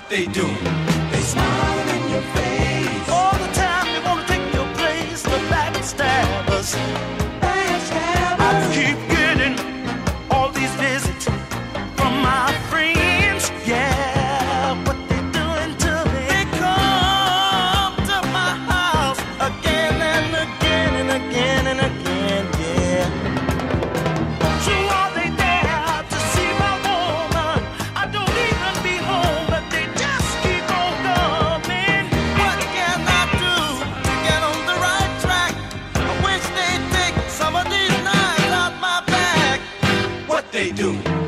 what they do. They smile in your face. All the time they wanna take your place, the backstabbers. us. I keep getting all these visits from my friends. Yeah, what they doing to me. They come to my house again and again and again. they do.